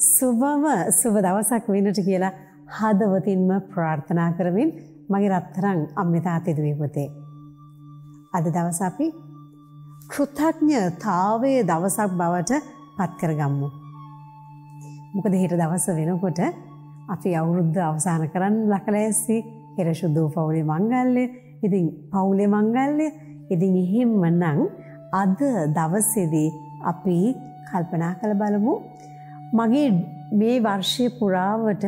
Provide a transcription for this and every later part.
සුබම සුබ දවසක් වෙනට කියලා හදවතින්ම ප්‍රාර්ථනා කරමින් මගේ රත්තරං අම්මතාතිදුවේ පොතේ. අද දවස අපි කෘතඥතාවය දවසක් බවට පත්කරගම්මු. මොකද හෙට දවස වෙනකොට අපි අවුරුද්ධ අවසාන කරන්න ලකලෑස්සි හෙර ශුද්ධූ පවුලේ මංගල්ලය ඉතින් පවුලේ මංගල්ලය ඉතින් එහෙම්ම නං අද දවස්සෙදී අපි කල්පනා කළ බලමු මගේ මේ වර්ෂය පුරාවට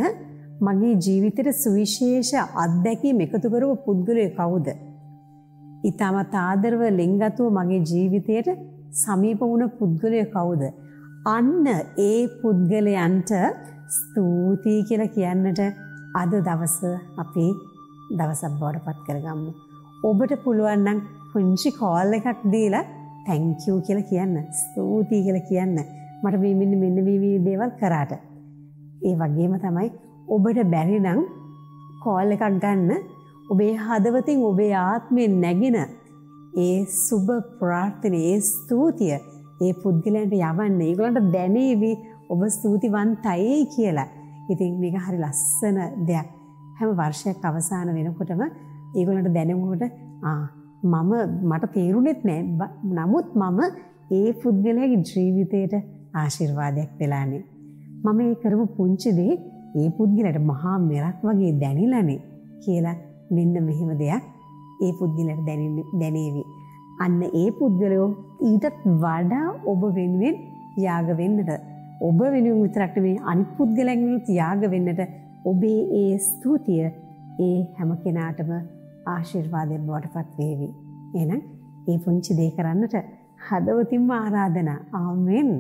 මගේ ජීවිතයට සුවිශේෂ අත්දැකීම් එකතු කරපු පුද්ගලය කවුද? ඊටමත් ආදරව ලෙන්ගතුව මගේ ජීවිතයට සමීප වුණ පුද්ගලය කවුද? අන්න ඒ පුද්ගලයන්ට ස්තුතියි කියලා කියන්නට අද දවස අපි දවසක් බවට පත් කරගමු. ඔබට පුළුවන් නම් පුංචි කෝල් එකක් දීලා thank you කියලා කියන්න. ස්තුතියි කියලා කියන්න. මට මේ මෙන්න මෙන්න මේ දේවල් කරාට. ඒ වගේම තමයි ඔබට බැරි නම් කෝල් එකක් ගන්න ඔබේ හදවතින් ඔබේ ආත්මයෙන් නැගෙන ඒ සුබ ප්‍රාර්ථනය ඒ ස්තුතිය ඒ පුද්ගලයන්ට යවන්න ඒගොලන්ට දැනේවි ඔබ ස්තුතිවන්තයි කියලා. ඉතින් මේක හරි ලස්සන දෙයක්. හැම වර්ෂයක් අවසාන වෙනකොටම ඒගොලන්ට දැනෙමුවට මම මට තේරුණෙත් නෑ නමුත් මම ඒ පුද්ගලයාගේ ජීවිතයට ආශිර්වාදයක් වෙලානේ. මම ඒ කරපු පුංචිදේ ඒ පුද්ගලට මහා මෙරක් වගේ දැනිලනේ කියලා මෙන්න මෙහෙම දෙයක් ඒ පුද්ගලට දැනේවි. අන්න ඒ පුද්ගලයෝ ඊටත් වඩා ඔබ වෙනුවෙන් යාග වෙන්නට ඔබ වෙනුවෙන් විතරක් නෙමෙයි අනිත් පුද්ගලයන්ගෙනුත් යාග වෙන්නට ඔබේ ඒ ස්තුතිය ඒ හැම කෙනාටම ආශිර්වාදයෙන් බවට පත් වේවි. එහෙනම් ඒ පුංචි දේ කරන්නට හදවතින්ම ආරාධනා. ආමෙන්.